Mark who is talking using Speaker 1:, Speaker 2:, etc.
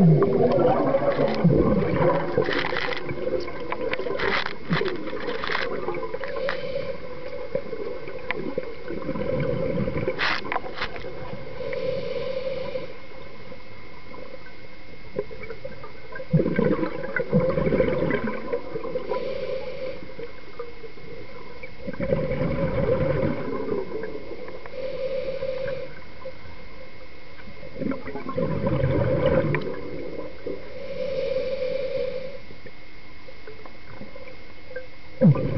Speaker 1: Mm-hmm. Oh.